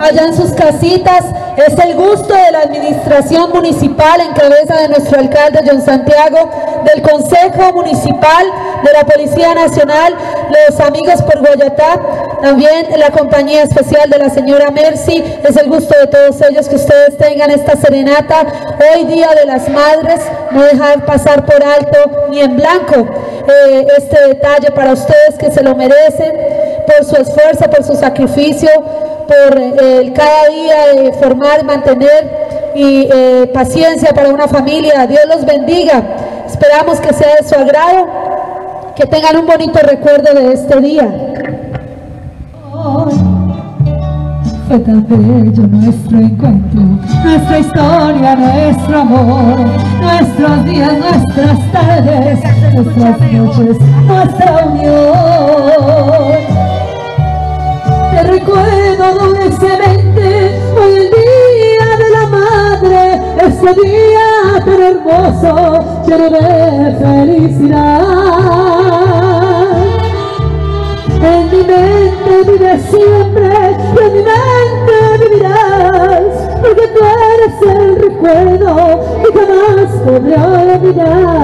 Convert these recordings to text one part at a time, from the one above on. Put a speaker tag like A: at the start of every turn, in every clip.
A: allá en sus casitas. Es el gusto de la administración municipal en cabeza de nuestro alcalde John Santiago, del Consejo Municipal, de la Policía Nacional, los amigos por Guayatá, también la compañía especial de la señora Mercy. Es el gusto de todos ellos que ustedes tengan esta serenata hoy Día de las Madres, no dejar pasar por alto ni en blanco eh, este detalle para ustedes que se lo merecen por su esfuerzo, por su sacrificio, por eh, cada día de formar, mantener y eh, paciencia para una familia. Dios los bendiga. Esperamos que sea de su agrado, que tengan un bonito recuerdo de este día.
B: Fue tan bello nuestro encuentro, nuestra historia, nuestro amor, nuestros días, nuestras tardes, nuestras noches, nuestra unión. Te recuerdo dulcemente hoy el día de la madre, ese día tan hermoso, lleno de felicidad. En mi mente vive siempre y en mi mente vivirás Porque tú eres el recuerdo que jamás podré olvidar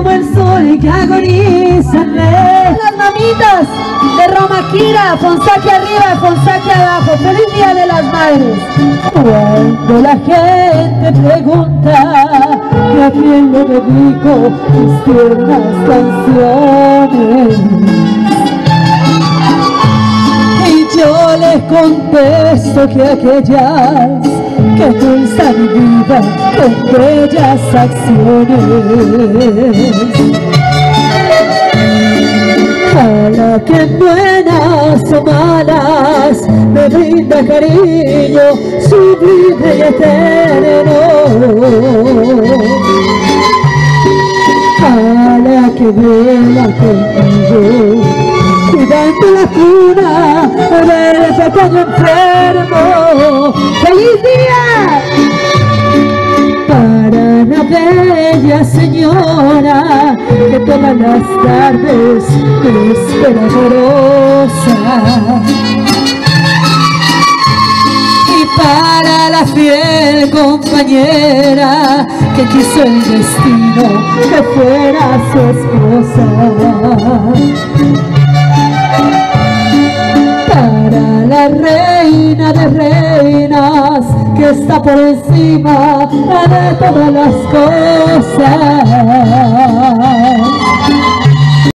B: como el sol que agonizan
A: Las mamitas de Romaquira, Fonsaque arriba, Fonsaque abajo. ¡Feliz Día de las Madres!
B: Cuando la gente pregunta que a quién le dedico mis tiernas canciones y yo les contesto que aquellas con bellas acciones. Para que buenas o malas me brinda cariño sublime y eterno. Para que vela conmigo cuidando la cuna del pequeño enfermo. ¡Feliz día! Señora que todas las tardes me espera amorosa. Y para la fiel compañera que quiso el destino que fuera su esposa está por encima de todas las cosas.